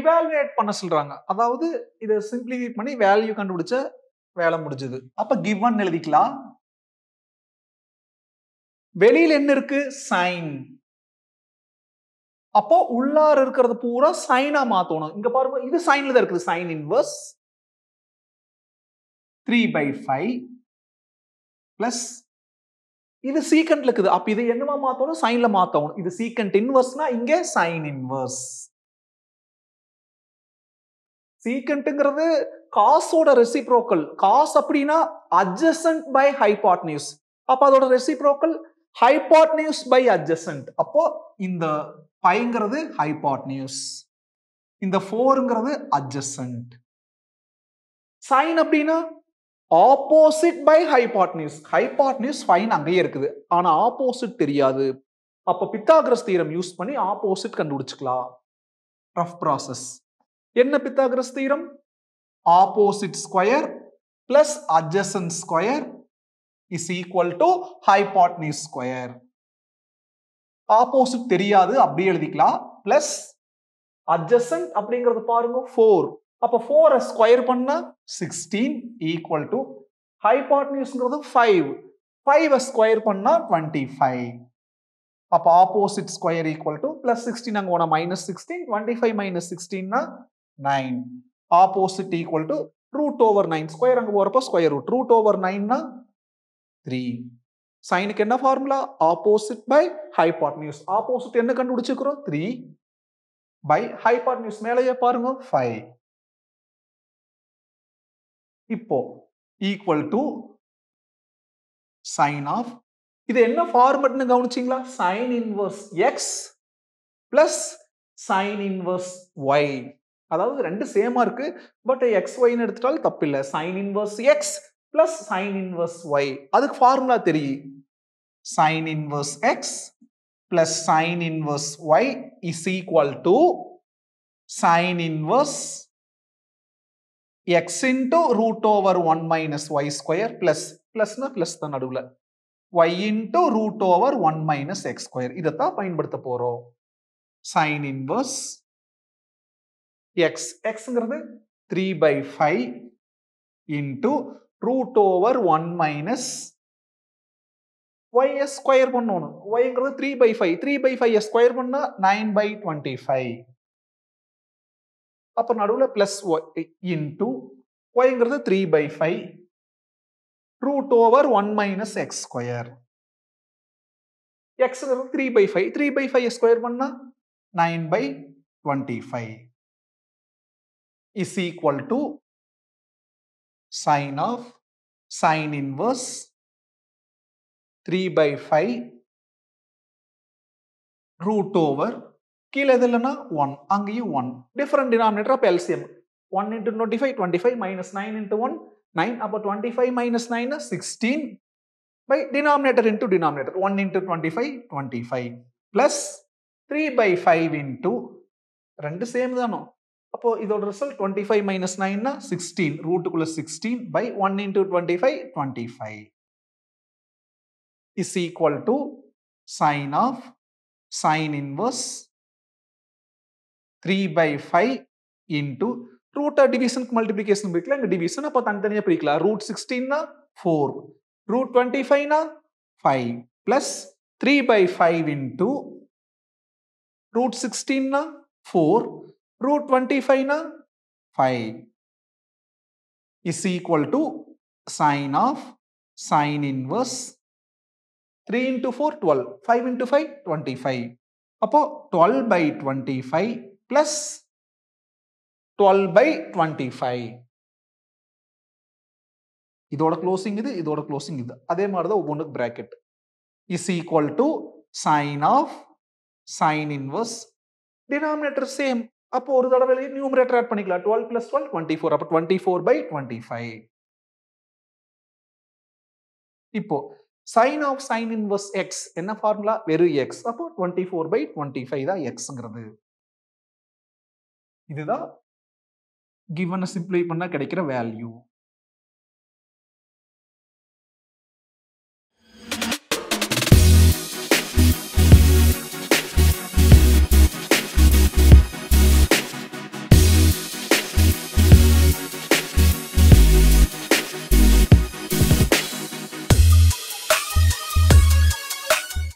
Evaluate பண்ண சொல்றாங்க. அதாவது இதை சிம்பிளிஃபை பண்ணி வேல்யூ கண்டுபிடிச்ச வேலை முடிஞ்சது. அப்ப கிவன் எழுதிக்கலாம். வெளியில என்ன இருக்கு? சைன் அப்போ உள்ளார இருக்கிறது பூரா சைனா மாத்தணும். இங்க பாருங்க இது சைன்ல தான் இருக்குது. Sine inverse three by five plus இது சீக்கண்ட்ல இருக்குது. அப்ப இது என்னமா மாத்தணும்? சைன்ல மாத்தணும். இது சீக்கண்ட் இன்வர்ஸ்னா இங்க சைன் இன்வர்ஸ் சீக்கண்ட்டுங்கிறது காசோட ரெசிப்ரோக்கல் காஸ் அப்படின்னா அட்ஜசன்ட் பை ஹைபாட் நியூஸ் அப்போ அதோட ரெசிப்ரோக்கல் ஹைபாட்னியூஸ் பை அட்ஜசன்ட் அப்போ இந்த பைங்கிறது ஹைபாட் நியூஸ் இந்த ஃபோருங்கிறது அட்ஜசன்ட் சைன் அப்படின்னா opposite by hypotenuse hypotenuse fine அங்கேயே இருக்குது. ஆனால் ஆப்போசிட் தெரியாது. அப்போ பித்தாகிரஸ் தீரம் யூஸ் பண்ணி ஆப்போசிட் கண்டுபிடிச்சிக்கலாம். ரஃப் ப்ராசஸ் என்ன Pythagoras theorem? Opposite square plus adjacent square is equal to hypotenuse square opposite தெரியாது அப்படியே எழுதிக்கலாம். பிளஸ் அட்ஜசன்ட் அப்படிங்கறது பாருங்க ஃபோர் அப்ப ஃபோரை ஸ்கொயர் பண்ண சிக்ஸ்டீன் ஈக்குவல் டு ஹைபாட்னியூஸ்ங்கிறது ஃபைவ் ஃபைவ் ஸ்கொயர் பண்ணா டுவெண்ட்டி ஃபைவ் அப்போ opposite square equal to plus sixteen அங்கே போனா minus sixteen twenty five minus சிக்ஸ்டீன்னா nine opposite equal to root over nine square அங்கே போகிறப்போ ஸ்கொயர் ரூட் ரூட் ஓவர் நைன்னா three சைனுக்கு என்ன formula opposite by hypotenuse opposite என்ன கண்டுபிடிச்சிக்கிறோம் த்ரீ பை ஹைபாட்னியூஸ் மேலேயே பாருங்க. ஃபைவ் இப்போ ஈக்குவல் டு சைன் ஆஃப் இது என்ன ஃபார்மெட்னு கவனிச்சிங்களா? Sine inverse x plus sine inverse y அதாவது ரெண்டு சேமாக இருக்குது பட் எக்ஸ் ஒய்னு எடுத்துட்டால் தப்பில்லை. Sine inverse x plus sine inverse y அதுக்கு ஃபார்முலா தெரியும் sine inverse x plus sine inverse y is equal to sine inverse x into root over one minus y square plus ப்ளஸ்னா plus தான் நடுவில். Y into root over one minus x square இதைத்தான் பயன்படுத்த போகிறோம் sine inverse x எக்ஸுங்கிறது three by five into root over one minus y square பண்ணணும். ஒய்ங்கிறது three by five three by five square பண்ணால் nine by twenty five அப்போ நடுவில் plus y into ஒய்ங்கிறது three by five root over one minus x square எக்ஸ்ங்கிறது three by five three by five square பண்ணால் nine by twenty five is equal to sine of sine inverse 3 by 5 root over கீழே எது இல்லைன்னா one அங்கேயும் one different denominator அப்போ LCM one into twenty five twenty five minus nine into one nine அப்போ twenty five minus nine sixteen by denominator into denominator one into twenty five twenty five plus three by five into ரெண்டு same தானோ? அப்போ இதோட result twenty five minus நைன்னா sixteen ரூட்டுக்குள்ள sixteen by one into twenty five twenty five is equal to sine of sine inverse three by five into ரூட்டை டிவிஷனுக்கு multiplication பிரிக்கல. இங்கே division அப்போ தனித்தனியாக பிரிக்கலாம் ரூட் சிக்ஸ்டீன்னா four root twenty ஃபைவ்னா five plus three by five into root சிக்ஸ்டீன்னா four root twenty ஃபைவ்னா five is equal to sine of sine inverse three into four twelve five into five twenty five அப்போ twelve by twenty five plus twelve by twenty five இதோட closing இது இதோட closing இது. அதே மாதிரி தான் ஒவ்வொன்று bracket is equal to sine of sine inverse denominator same அப்போ ஒரு தடவை நியூமரேட்டர் ஆட் பண்ணிக்கலாம். Twelve plus twelve twenty four அப்போ twenty four by twenty five இப்போ sine of sine inverse x என்ன ஃபார்முலா வெறும் எக்ஸ் அப்போ twenty four by twenty five தான் எக்ஸ்ங்கிறது இதுதான் கிவனை சிம்பிளை பண்ணால் கிடைக்கிற வேல்யூ